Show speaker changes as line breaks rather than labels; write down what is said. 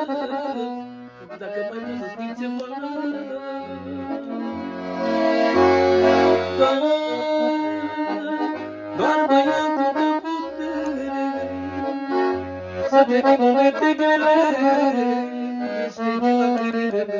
Dacă mai poți să stinți în Doar băiatul de putere Să te converte pe Să te converte pe